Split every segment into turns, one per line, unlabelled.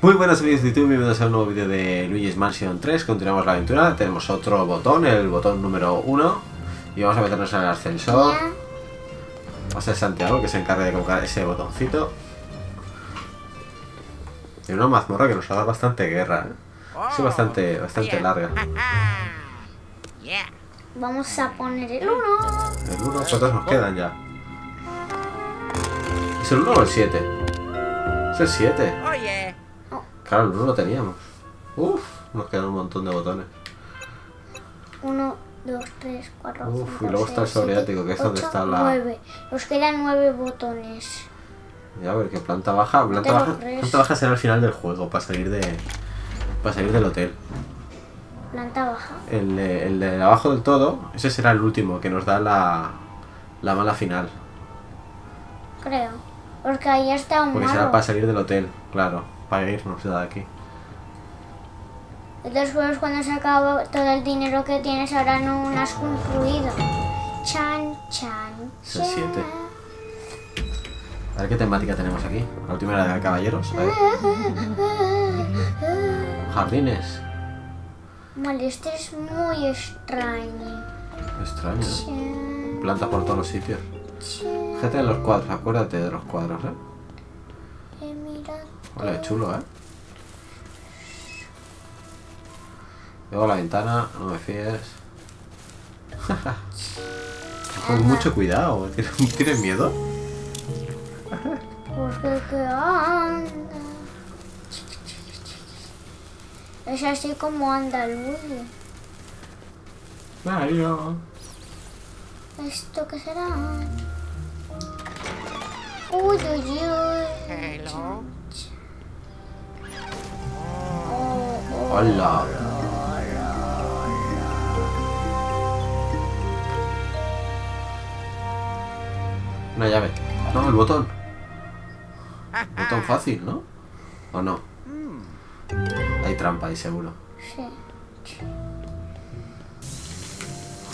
Muy buenas amigos de YouTube, bienvenidos a un nuevo vídeo de Luigi's Mansion 3 Continuamos la aventura, tenemos otro botón, el botón número 1 Y vamos a meternos en el ascensor Va a ser Santiago que se encargue de colocar ese botoncito Y una mazmorra que nos ha dado bastante guerra, ¿eh? Ha sido bastante, bastante larga
Vamos a poner el 1.
El 1, ¿cuántos nos quedan ya? ¿Es el 1 o el 7? Es el 7
Oye,
Claro, 1 lo teníamos Uf, nos quedan un montón de botones
1, 2, 3, 4,
Uf,
5,
y luego está el sobreático, que es donde está la-
9. Nos quedan 9 botones.
Ya, a ver, que planta baja. Planta baja, planta baja será el final del juego, para salir de. Para salir del hotel.
Planta baja.
El de, el de abajo del todo, ese será el último, que nos da la. La mala final.
Creo. Porque ahí está un
Porque será para salir del hotel, claro. Para irnos de aquí.
Después cuando se acaba todo el dinero que tienes ahora no has construido. Chan, chan,
Es siete. A ver qué temática tenemos aquí. La última era de caballeros. A ver. Jardines.
Vale, este es muy extraño.
Extraño. ¿eh? Plantas por todos los sitios. Fíjate de los cuadros, acuérdate de los cuadros. Eh, Ole, chulo, ¿eh? Luego la ventana, no me fíes. Con mucho cuidado, ¿tienes, ¿tienes miedo?
Porque que anda. Es así como anda Luigi.
Mario.
¿Esto qué será? Uy, uy, uy.
hello.
Hola. Una llave. No, el botón. Botón fácil, ¿no? ¿O no? Hay trampa ahí seguro.
Sí.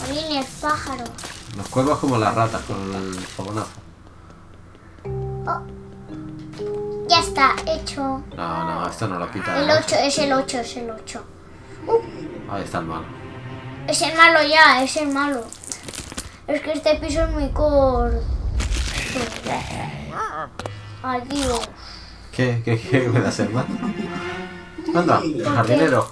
Jolines, pájaro.
Los cuervos como las ratas con el fogonazo.
Ya está, hecho.
No, no, esto no lo quita.
El
¿no?
8, es el 8, es el 8.
Ahí está el malo.
Es el malo ya, es el malo. Es que este piso es muy corto. Adiós.
¿Qué? ¿Qué, qué me das el mal? Anda, jardinero.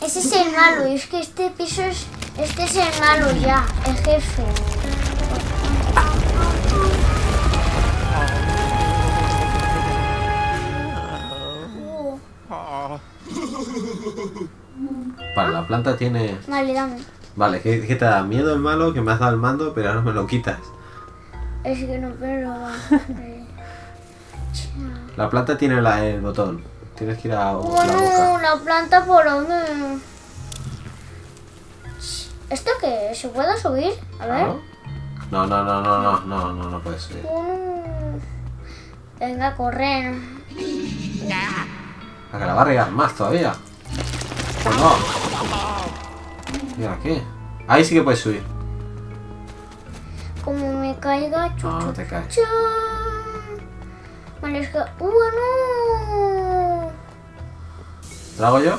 Ese es el malo, y es que este piso es. Este es el malo ya, el jefe.
Vale, la planta tiene.
vale, dame.
Vale, que, que te da miedo el malo, que me has dado el mando, pero ahora me lo quitas.
Es que no pero
La planta tiene la- el botón. Tienes que ir a la
Oh
boca.
la planta por dónde. ¿Esto qué? ¿Se puede subir? A ver.
No, no, no, no, no, no, no, no puedes subir.
Oh, no. Venga, correr.
A que la va a regar más todavía. ¿O no? Mira aquí. Ahí sí que puedes subir.
Como me caiga,
No,
chuchu.
no te caes.
Vale, es que. ¡Uh,
¿Lo hago yo?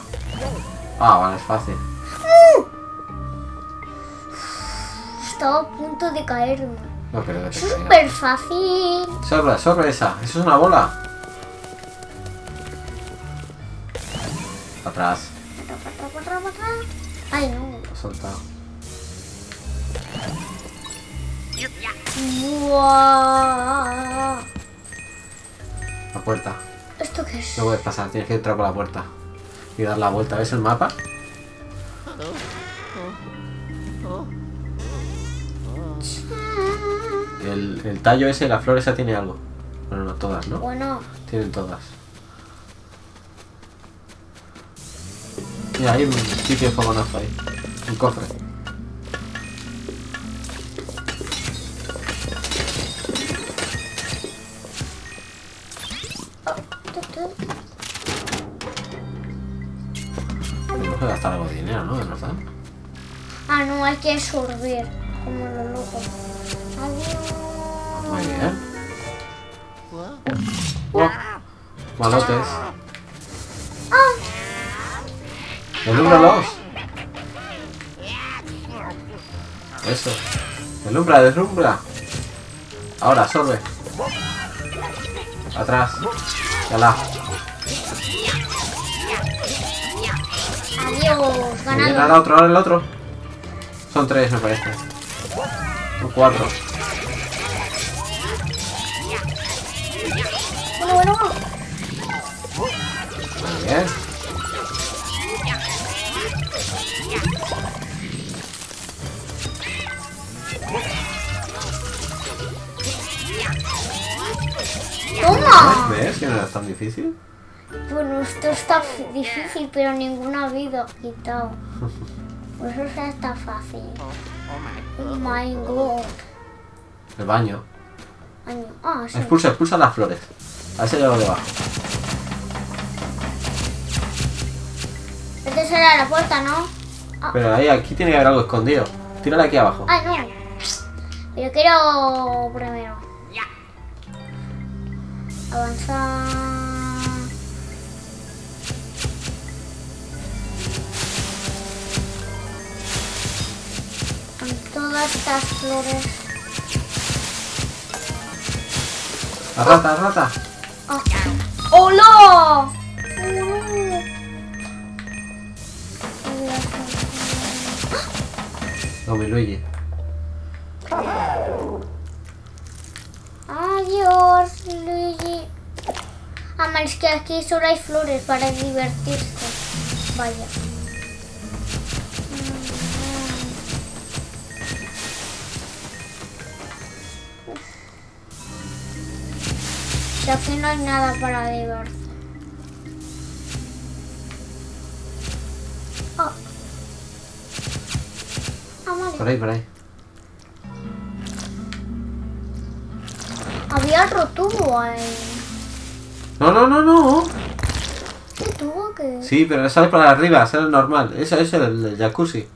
Ah, vale, es fácil.
no! Estaba a punto de caerme.
No te
Es súper fácil.
Sorra, sorra esa. Eso es una bola. Atrás. Soltado.
Buah.
La puerta.
¿Esto qué es?
No puedes pasar, tienes que entrar por la puerta. Y dar la vuelta. ¿Ves el mapa? El, el tallo ese, la flor esa tiene algo. Bueno, no todas, ¿no?
Bueno,
Tienen todas. Mira, hay un sitio fogonazo ahí. Un cofre. Tenemos que gastar algo de dinero, ¿no? De verdad.
Ah, no, hay que absorber. Como lo loco. Adiós.
Muy bien. Oh, malotes. Deslúmbralos. Eso. Deslumbra, deslumbra. Ahora, absorbe. Atrás. Yala.
Adiós, ganado.
otro, ahora el otro. Son tres, me parece. Son cuatro.
Bueno, bueno, bueno.
Muy bien. ¿Ves que no era tan difícil?
Bueno, esto está difícil, pero ninguno ha habido quitado. Por eso ya está fácil. Oh my god.
El baño.
Año. Ah, sí.
Expulsa, expulsa las flores. A hay algo debajo.
Esta será la puerta, ¿no?
Pero ahí, aquí tiene que haber algo escondido. Tírala aquí abajo.
Ah, no. Pero quiero primero. Avanzar. Con todas estas flores.
La rata, la rata.
Ah. ¡Hola!
No, mi Luigi.
Adiós, Luigi. Ah, mal, que aquí solo hay flores para divertirse. Vaya. Y aquí no hay nada para divertirse. Vale.
Por ahí, por ahí.
Había otro tubo ahí.
No, no, no, no.
¿Qué tubo que?
Sí, pero sale para arriba, sale normal. Eso es el, el jacuzzi.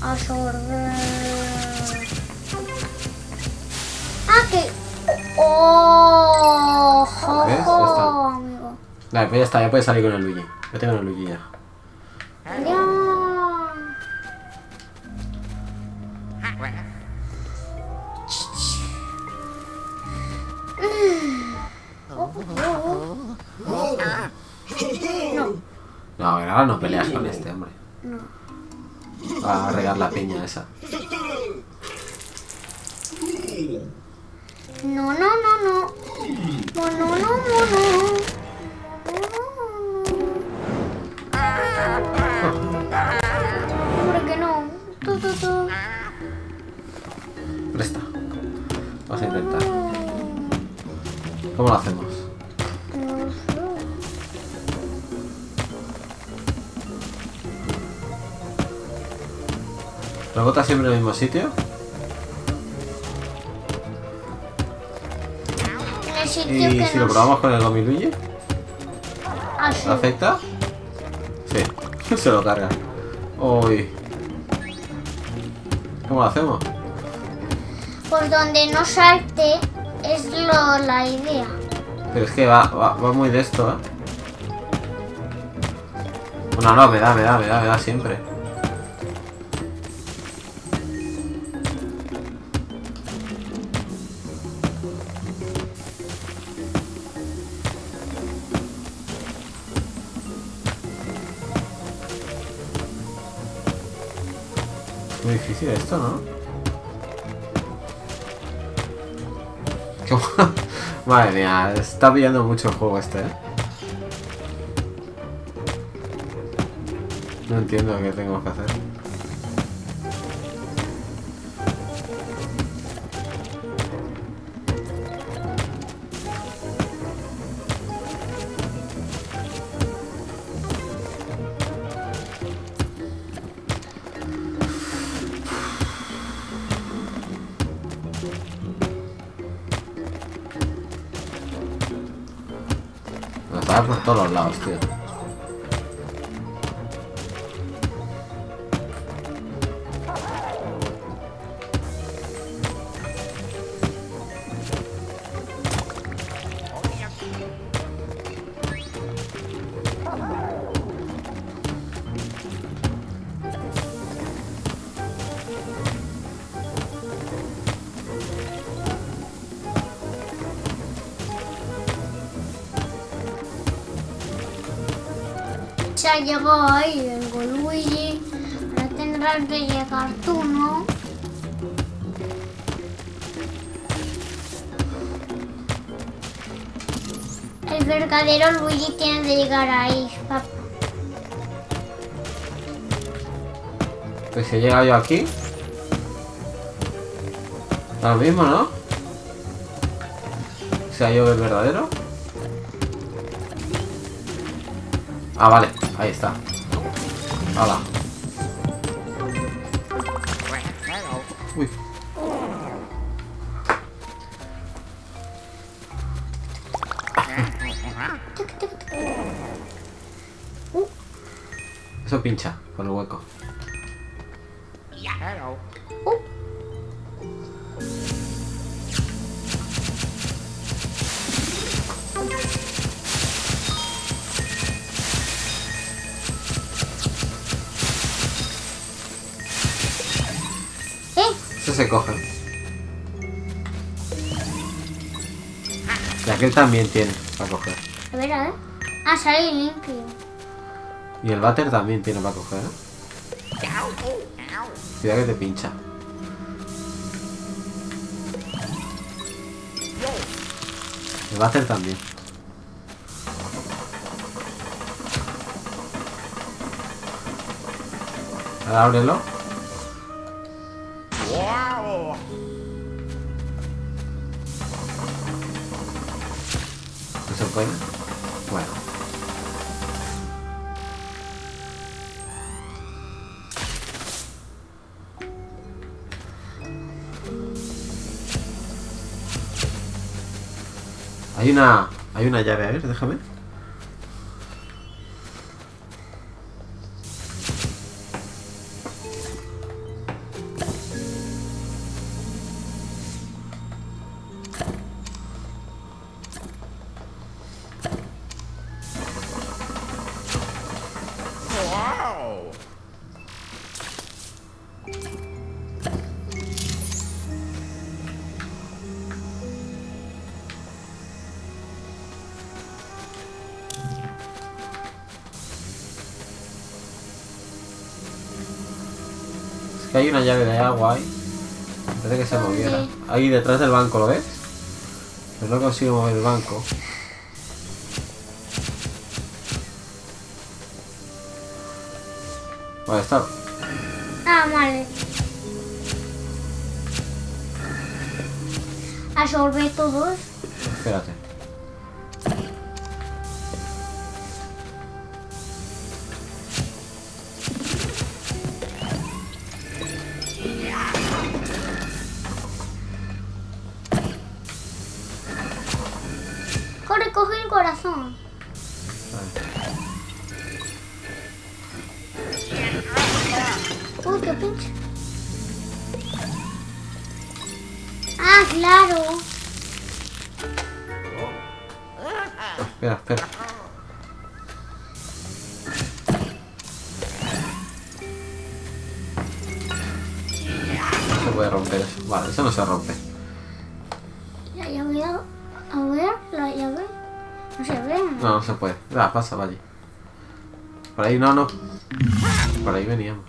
Absorber. Ah, que. ¡Oh! amigo.
Vale, pues ya está, ya puedes salir con el Luigi. Yo tengo el Luigi. Ya. La piña esa.
No, no, no, no. No, no, no, no, no. ¿Por qué no? Tu, tu, tu.
Presta. Vamos a intentar. ¿Cómo lo hacemos? ¿Rebota siempre en el mismo sitio?
En el sitio
Y
que
si lo probamos con el Gomi Luigi,
Ah, sí.
¿lo afecta? Sí, se lo carga. Uy. ¿Cómo lo hacemos?
Pues donde no salte es lo, la idea.
Pero es que va, va, va muy de esto, ¿eh? Bueno, no, me da, me da, me da, me da siempre. Muy difícil esto, ¿no? Madre mía, está pillando mucho el juego este, ¿eh? No entiendo qué tengo que hacer. Por todos
llegado ahí el Luigi. Ahora tendrás que llegar tú, ¿no? El verdadero Luigi tiene que llegar ahí, papá.
Pues he llegado yo aquí. Lo mismo, ¿no? Sea yo el verdadero. Ah, vale. Ahí está. Hala. Uy. Eso pincha por el hueco. Se coge. Y aquel también tiene para coger.
A ver, a ver. Ah, sale limpio.
Y el váter también tiene para coger. ¿eh? Cuidado que te pincha. El váter también. Ahora ábrelo. Hay una... Hay una llave, a ver, déjame. Ahí. Parece que se moviera. Ahí detrás del banco, ¿lo ves? Pero no consigo mover el banco. Vale, está.
Ah, vale. Absorbe todos.
Espérate. Puede romper eso. Vale, eso no se rompe.
La llave. A ver, la llave. No se ve.
No, no se puede. Va, pasa, vaya. Por ahí no, no. Por ahí veníamos.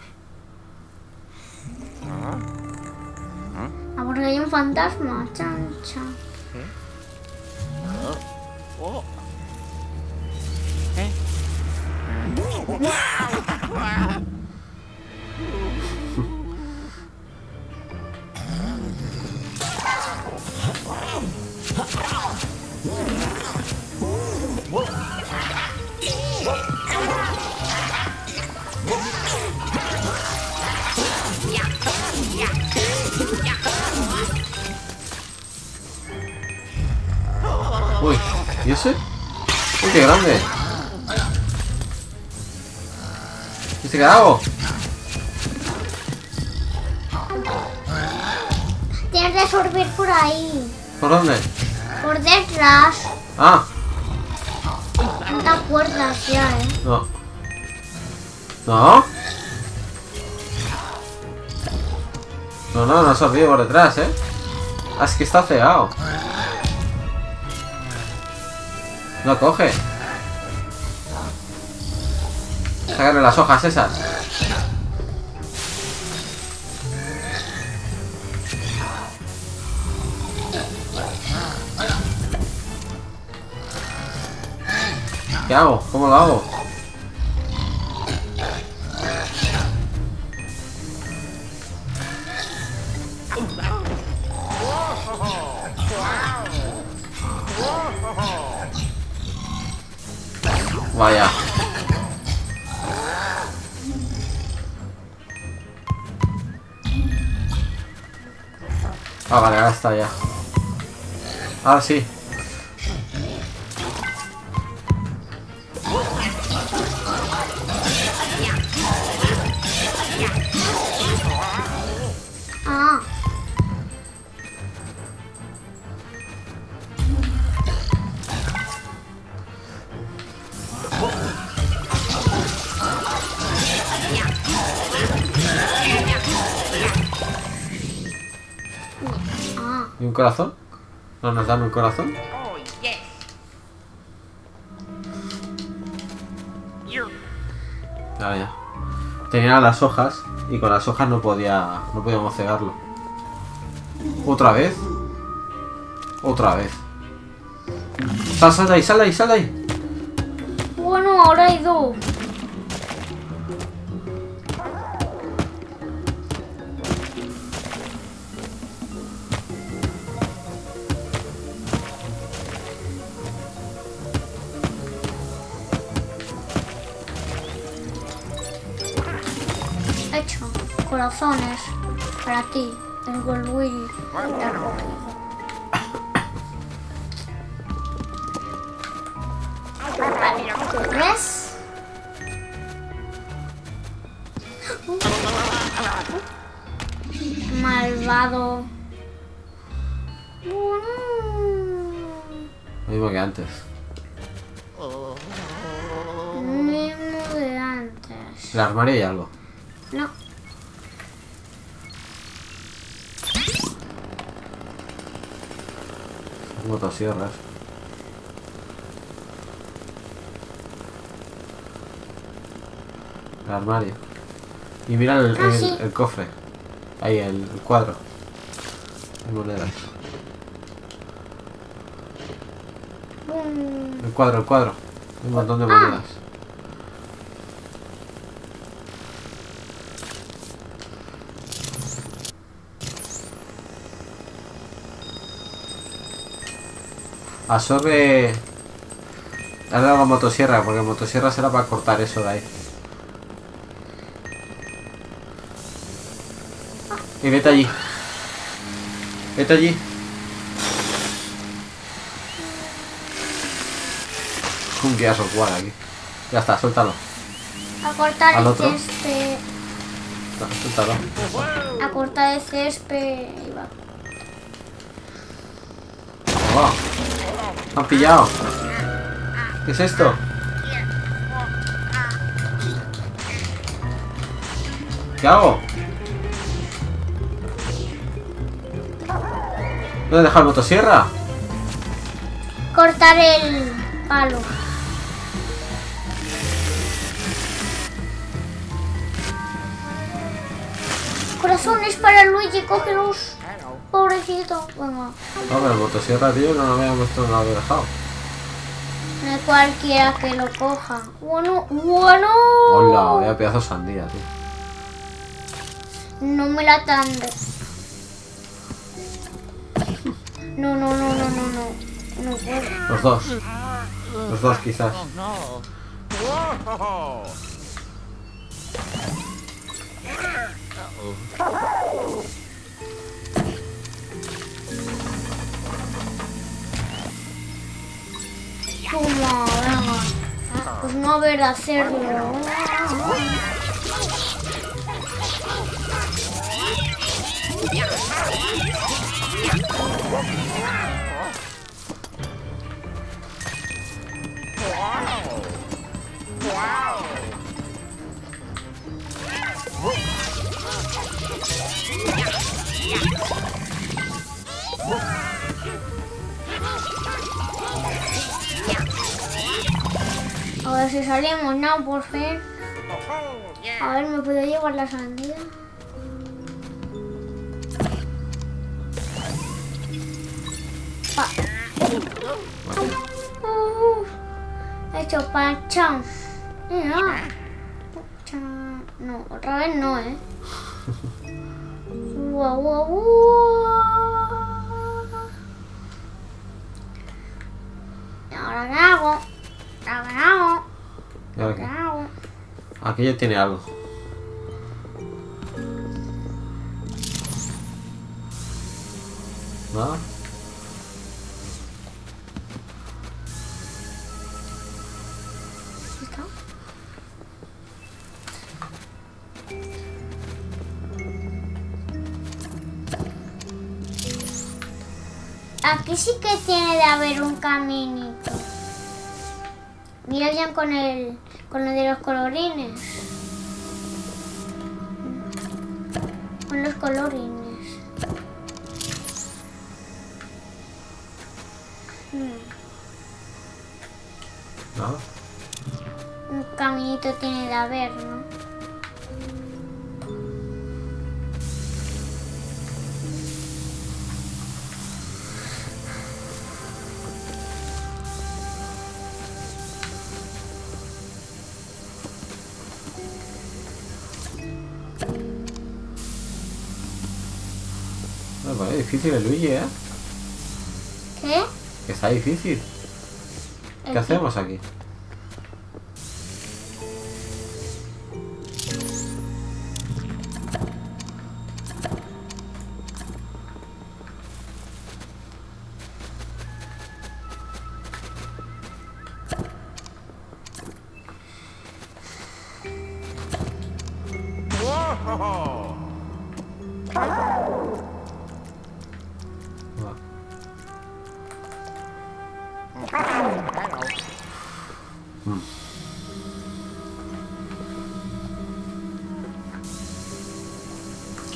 Ah, porque hay un fantasma. Chan, chan.
Uy, ¿y ese? Uy, qué grande. ¿Y qué hago?
Tienes que absorber por ahí.
¿Por dónde?
Por detrás.
Ah,
No te acuerdas ya, eh.
no. ¿No? No, no, no se olvide por detrás, ¿eh? Ah, es que está cegado. No coge. Sacarle las hojas esas. ¿Qué hago? ¿Cómo lo hago? Vaya. Ah, vale, ahora está ya. Ahora sí. Corazón? ¿No nos dan un corazón?
Oh, yes. You're
Ya, ya. Tenía las hojas y con las hojas no podía. no podíamos cegarlo. ¿Otra vez? Otra vez. Sal, sal de ahí, sal de ahí, sal de ahí.
Bueno, ahora hay dos. Ti, el Golwiri. Malvado.
Lo mismo que antes.
Mismo de antes.
El armario y algo.
No.
Motosierras. El armario. Y mira el,
Ah,
el-
sí.
el cofre. Ahí, el, el cuadro. Hay monedas.
Mm,
El cuadro, el cuadro. Un montón de
Ah.
monedas. Absorbe... Dale algo a motosierra, porque motosierra será para cortar eso de ahí. Y vete allí. Vete allí. Un guiazo cual aquí. Ya está, suéltalo.
a cortar
¿Al
el
otro?
césped.
No, suéltalo.
A cortar el césped. Va.
Oh, han pillado. ¿Qué es esto? ¿Qué hago? ¿Dónde he dejado el motosierra?
Cortar el palo. Corazones para Luigi, cógelos. Pobrecito. Venga.
No, pero el motosierra, tío, no lo había puesto, no lo había dejado.
No hay cualquiera que lo coja. Bueno, bueno.
Hola, vaya pedazo de sandía, tío.
No me la tande. No, no, no, no, no, no. No puedo.
Los dos. Los dos, quizás.
Toma, venga. Pues no haber hacerlo. A ver si salimos, ¿no? Por fin. A ver, ¿me puedo llevar la sandía? Pa. Uf, he hecho. Mira. Chan. No, otra vez no, ¿eh? Guau, guau. ¿Y ahora qué hago?
Aquello tiene algo.
¿Está? Aquí sí que tiene de haber un caminito. Mira bien con el con lo de los colorines. Con los colorines.
¿Nada?
Un caminito tiene de haber, ¿no?
Difícil el Luigi, ¿eh?
¿Qué?
Que está difícil. ¿Qué hacemos aquí?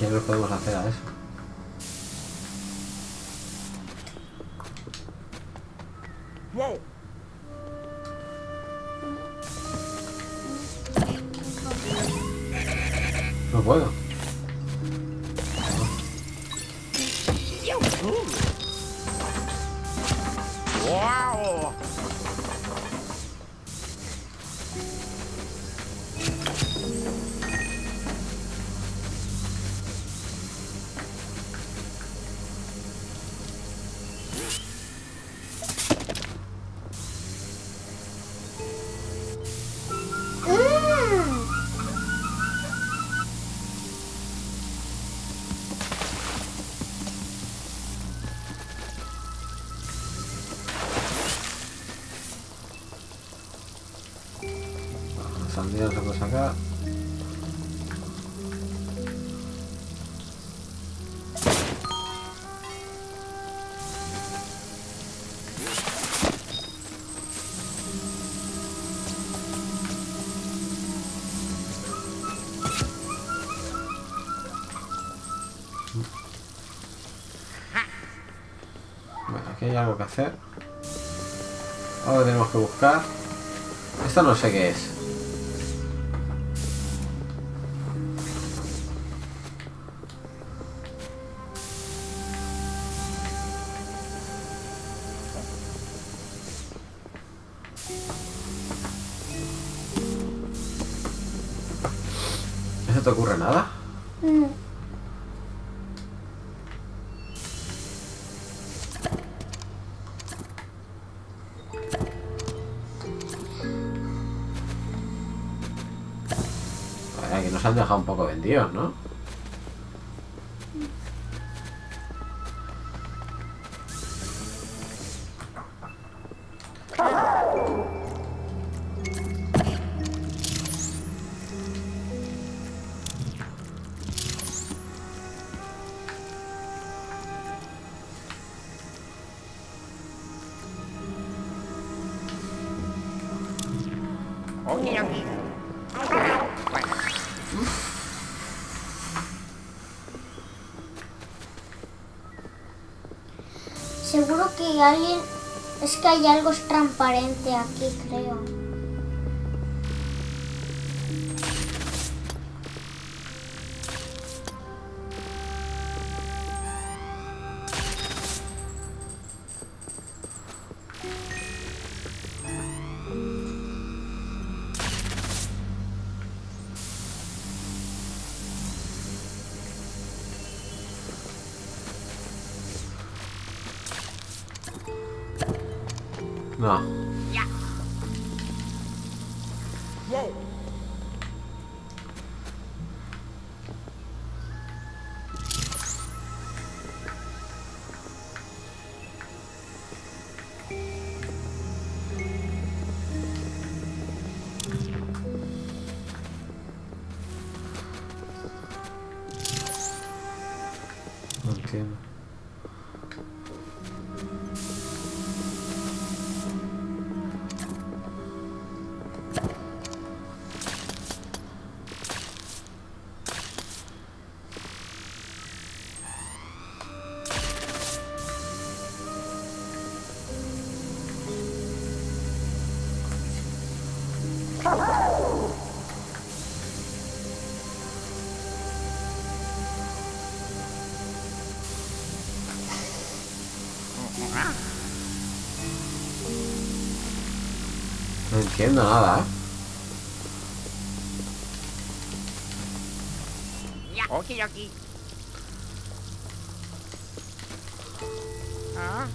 ¿Qué le podemos hacer a eso?
Whoa!
Hay algo que hacer. Ahora tenemos que buscar. Esto no sé qué es. ¿No te ocurre nada?
Mm.
Nos han dejado un poco vendidos, ¿no?
Hay algo transparente aquí, creo.
Entiendo. No entiendo nada, ¿eh?
Ah.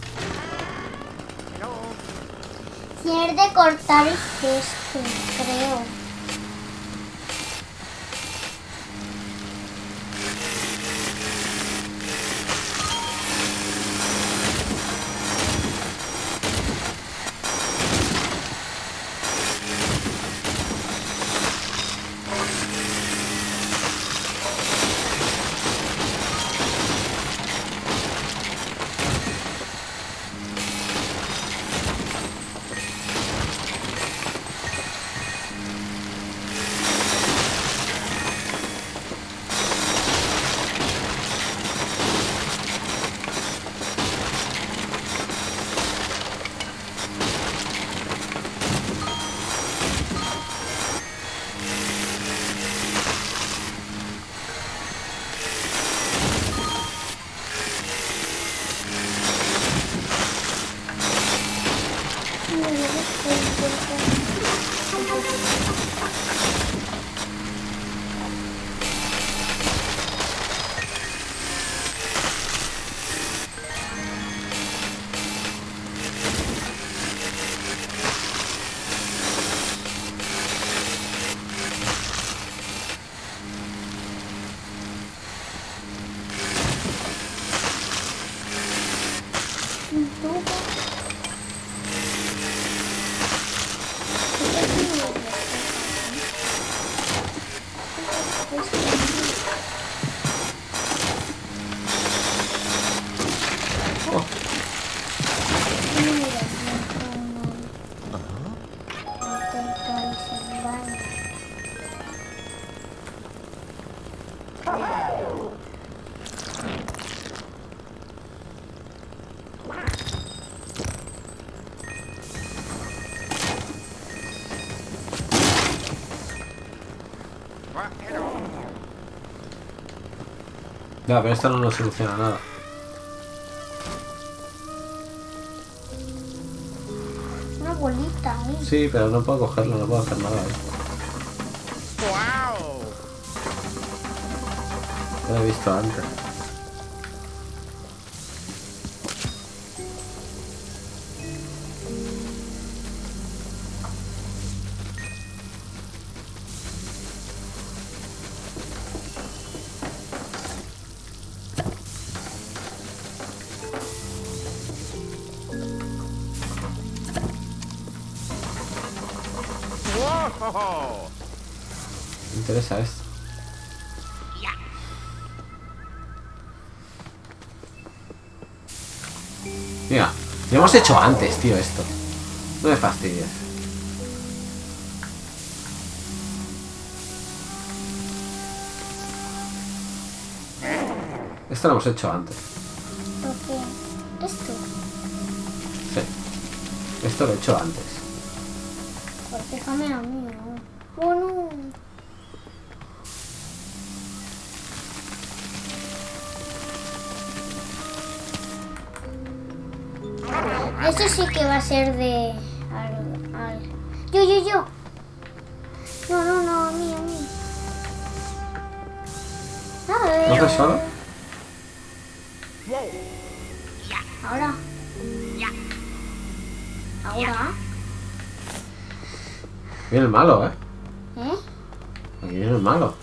De cortar el
Ya, pero esto no nos soluciona nada.
Una bolita ahí.
Sí, pero no puedo cogerlo, no puedo hacer nada. ¿eh?
Wow.
Lo he visto antes. Me interesa esto. Mira, lo hemos hecho antes, tío, esto. No me fastidies. Esto lo hemos hecho antes.
¿Esto?
Sí. Esto lo he hecho antes.
Déjame a mí, ¿no? Bueno. Eso sí que va a ser de... Al, al... Yo, yo, yo. No, no, no, a mí, a ver.
¿No solo? Viene el malo, ¿eh?
¿Eh?
Aquí viene el malo.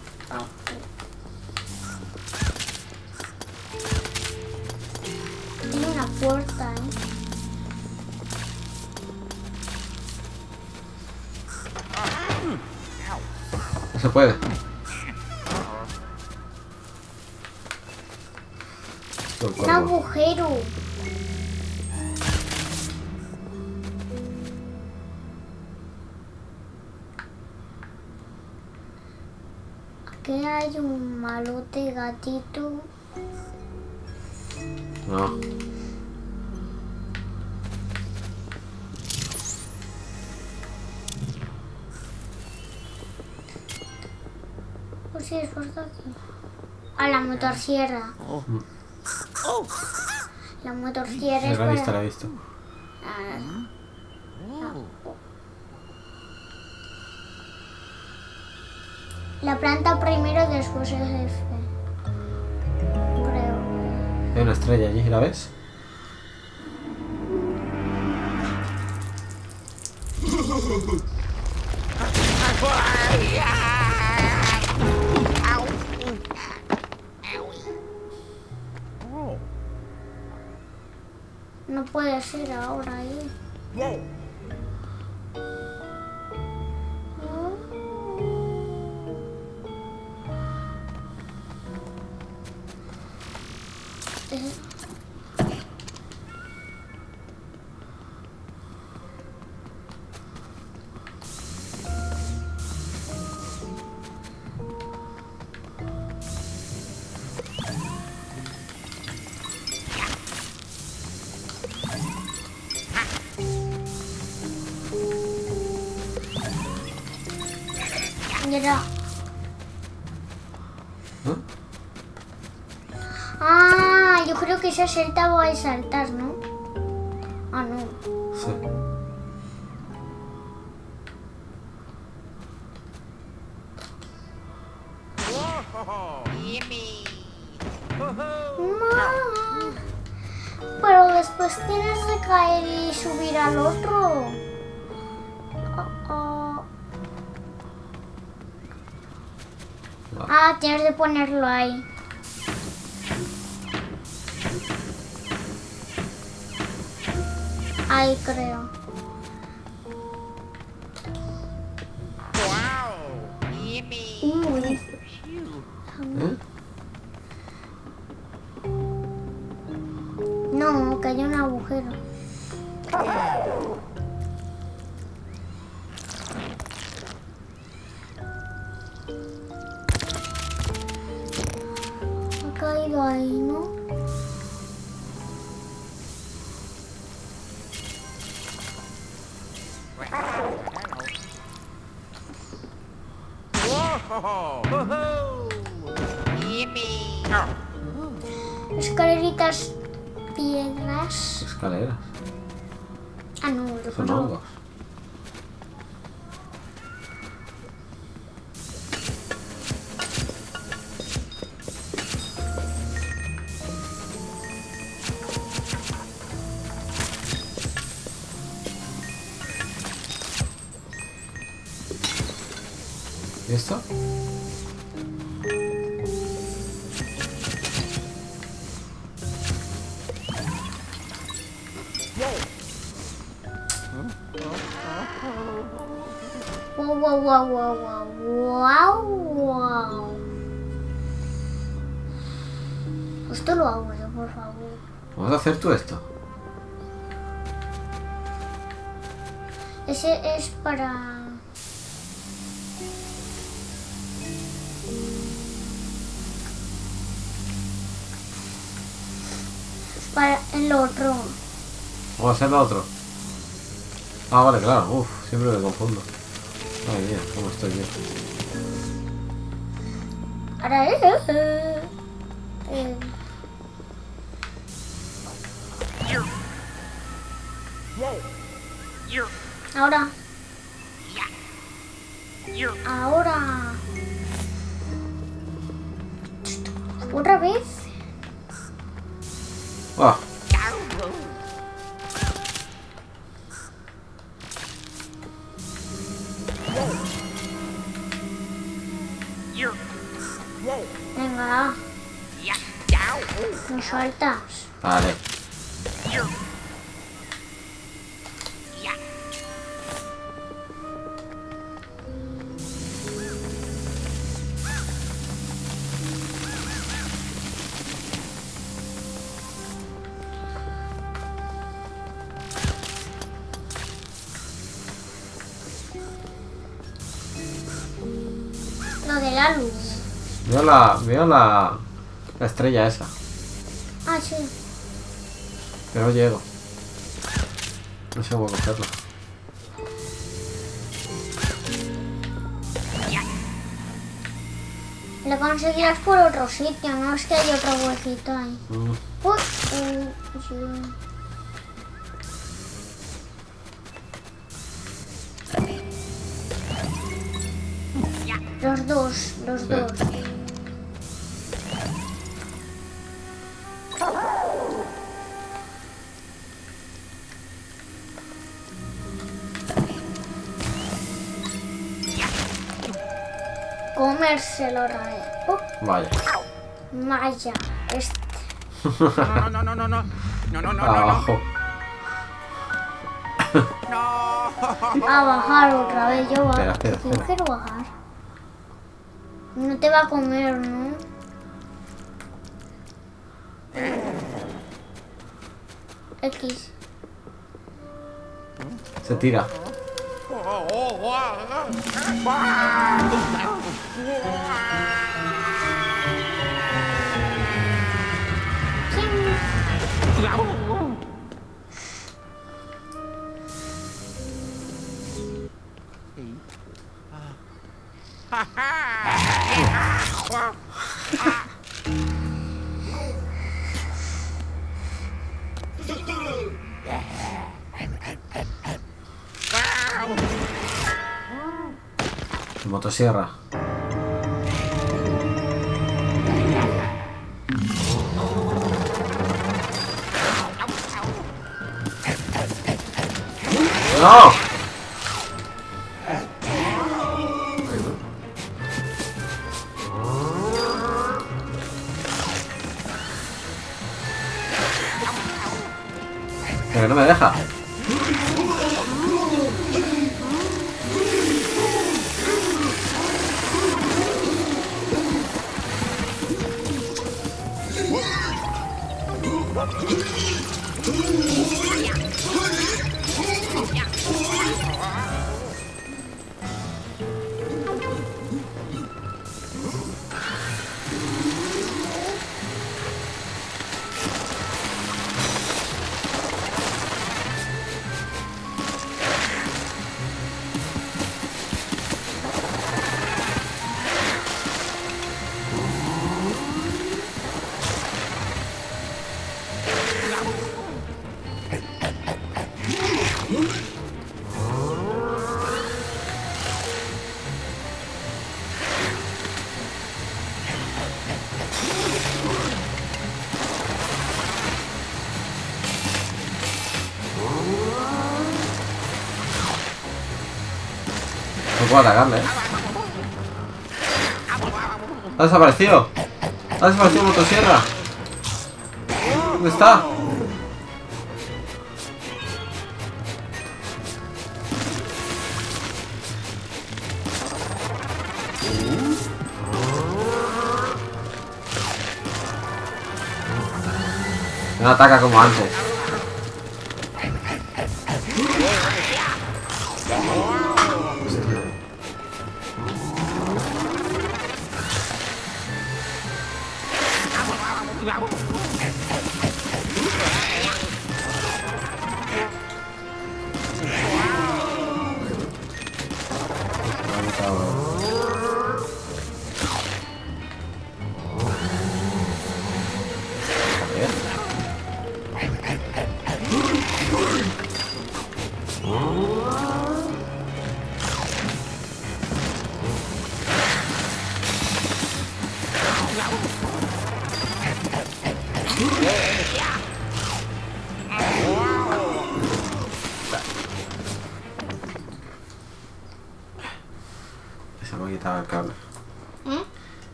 Aquí hay un malote gatito.
No.
Pues sí, es verdad. A la motosierra. La motosierra es
La he visto, la
para...
he visto.
Ah, La planta primero, después el jefe. Creo.
Hay una estrella allí, ¿la ves?
No puede ser ahora. Eh, 60 voy a saltar, ¿no? Ah, no.
Sí.
Pero después tienes que caer y subir al otro. Ah, ah.
ah.
ah tienes que ponerlo ahí. Ahí creo.
Wow.
Wow, wow, wow, wow. Esto lo hago yo, por favor.
¿Vamos a hacer tú esto?
Ese es para... Para el otro.
Vamos a hacer la otro. Ah, vale, claro. Uf, siempre me confundo. Ay, mía, cómo estoy bien.
Ahora es... Eh, ahora, ahora... ¿Otra vez? Sueltas?
Vale.
Lo de la luz.
Veo la, veo la, la estrella esa. Pero no llego. No sé cómo cogerla.
Lo conseguirás por otro sitio, no es que hay otro huequito ahí.
Mm.
Uy, uy, sí. Los dos, los
Sí.
dos. Comérselo, Rae. Oh,
Vaya.
vaya, este.
No, no, no, no, no. No, no, no, no, no.
Abajo.
No.
A bajar otra vez, yo bajo.
Espera, espera,
Yo quiero bajar. No te va a comer, ¿no? X.
Se tira. 我花啊花，都当花。
抢，老。啊，哈哈，
Motosierra. ¡No! Pero no me deja. Puedo atacarle, ¿eh? ¡Ha desaparecido! ¡Ha desaparecido motosierra! ¿Dónde está? No ataca como antes. Se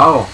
¿Cómo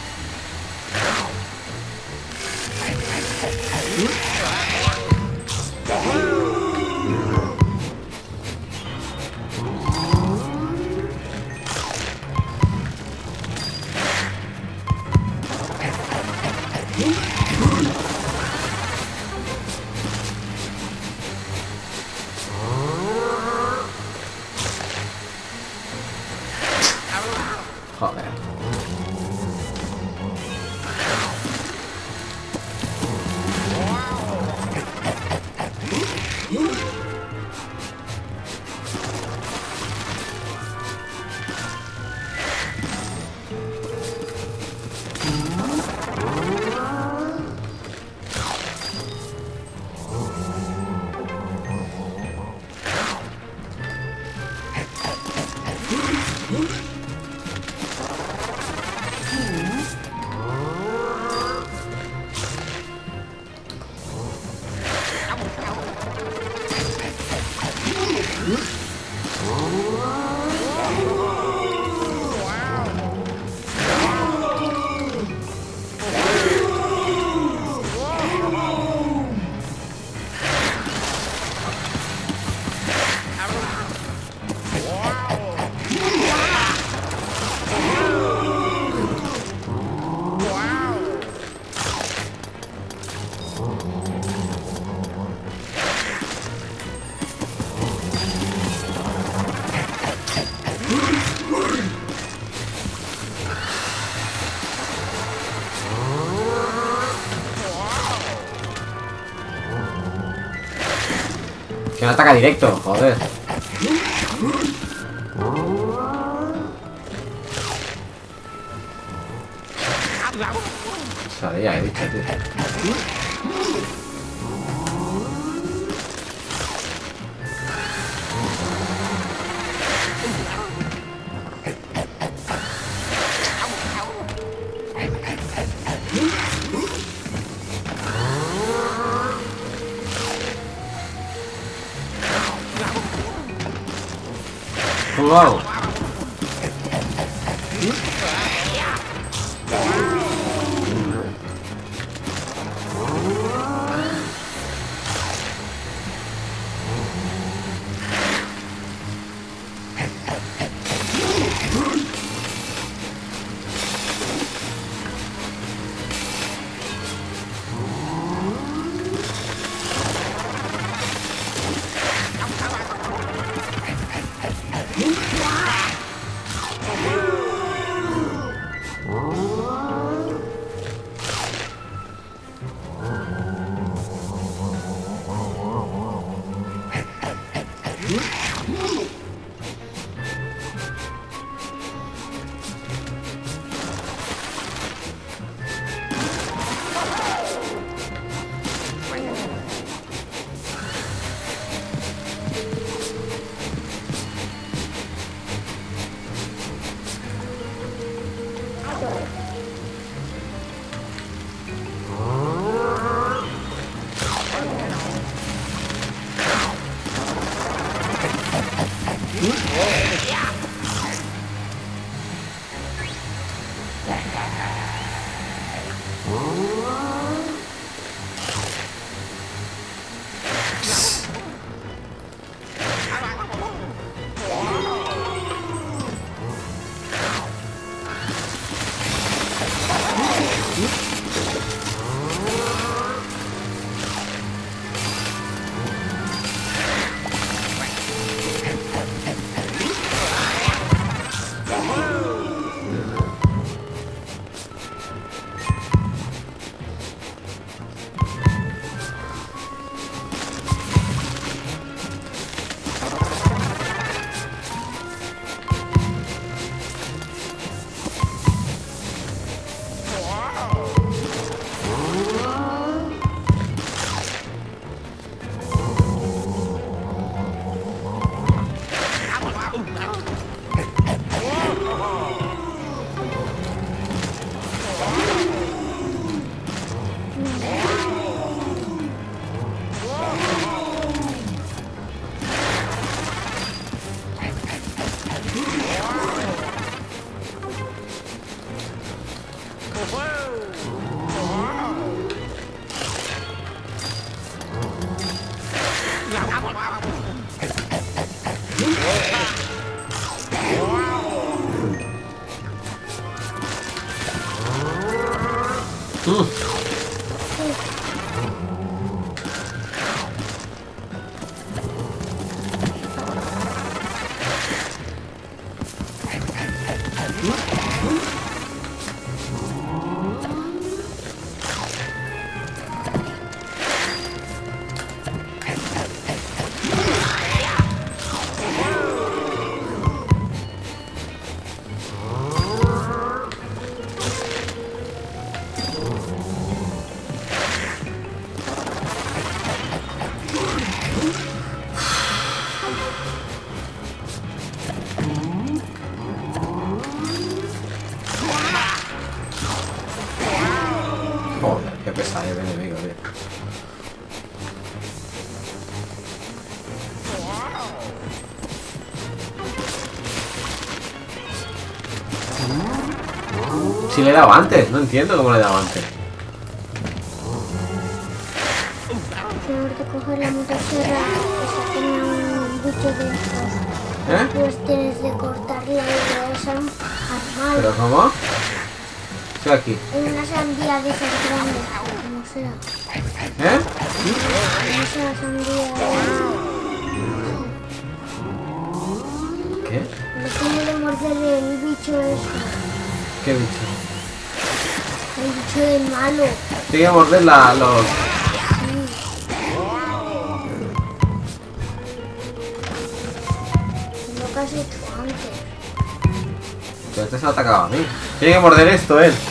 ataca directo, joder. ¿Cómo le he dado antes, no entiendo cómo le he dado antes.
Tenemos que coger la motosierra, esa tenía un bicho dentro.
¿Eh?
Pues tienes que cortarla y armar.
¿Pero cómo? Estoy aquí.
Una sandía de esas grandes, como sea.
¿Eh?
Como sea sandía.
¿Qué?
Le tiene morder el bicho ese.
¿Qué bicho?
Del malo.
Tiene que morder la, los...
Lo que has hecho antes.
Pero este se ha atacado a mí. Tiene que morder esto, él.
Vamos.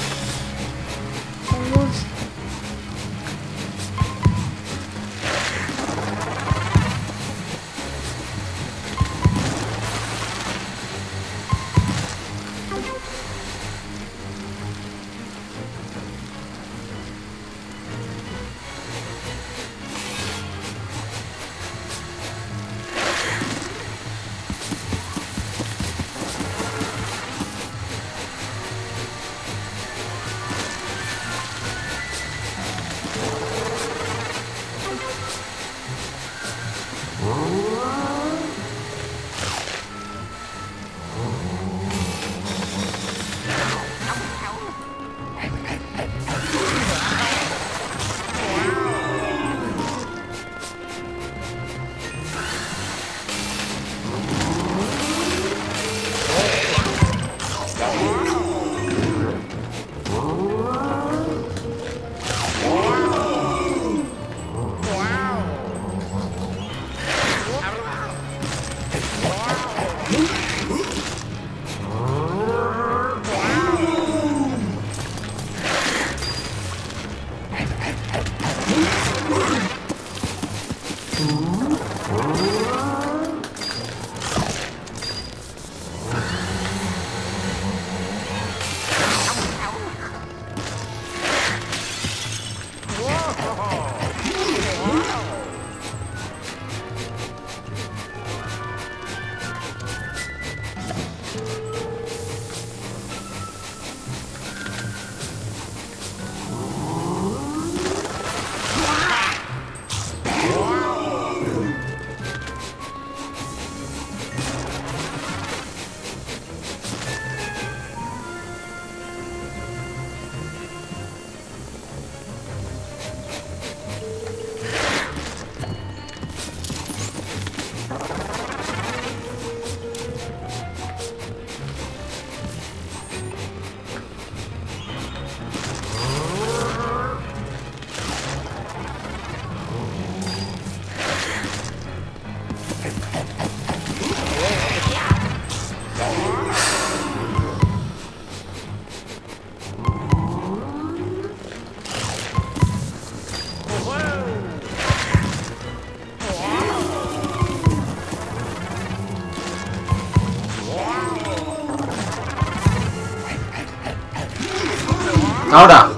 ¡Ahora!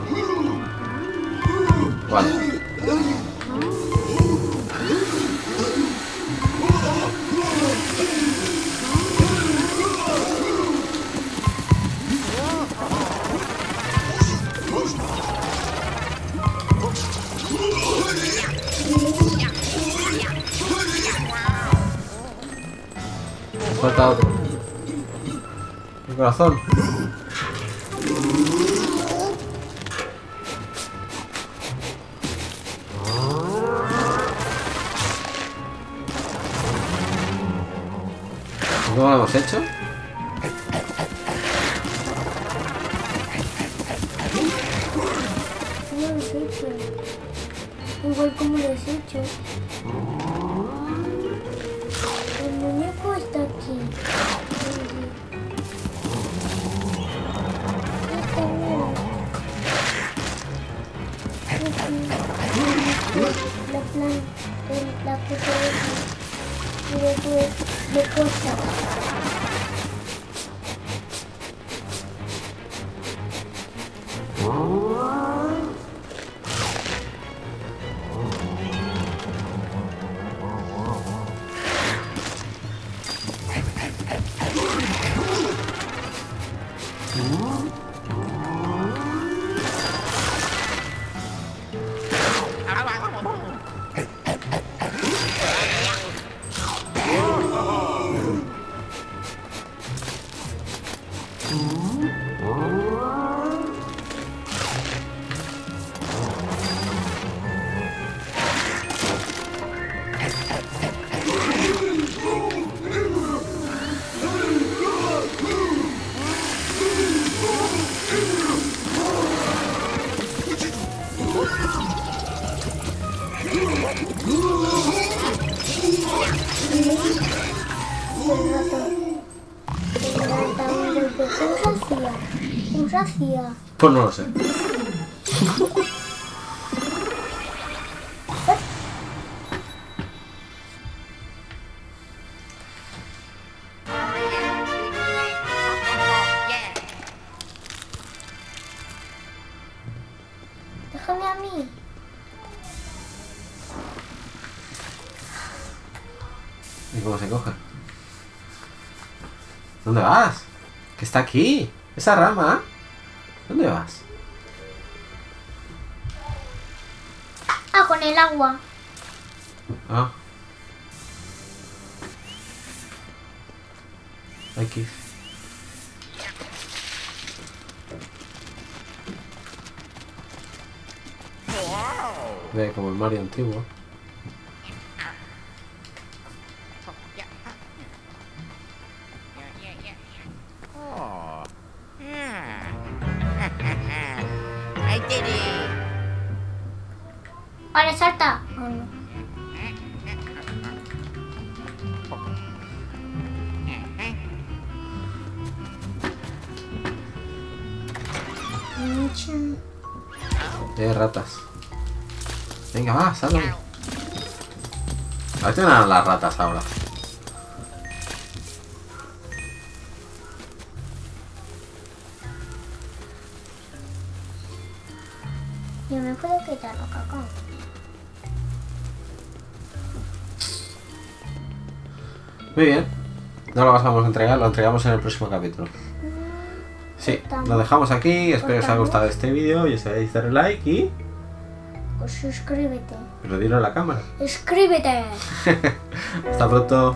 La planta, la esa. Y después de cosas. El
Pues no lo sé.
Déjame a mí.
¿Y cómo se coge? ¿Dónde vas? Que está aquí. Esa rama.
Con el agua.
Ah. X. Ve como el Mario antiguo. Ganan las ratas ahora.
Yo me puedo quitar la caca.
Muy bien. No lo vamos a entregar, lo entregamos en el próximo capítulo. Sí, lo dejamos aquí. Espero que os haya gustado este vídeo y os hayáis dado like y...
Pues suscríbete.
Pero dilo a la cámara.
Suscríbete.
Hasta pronto.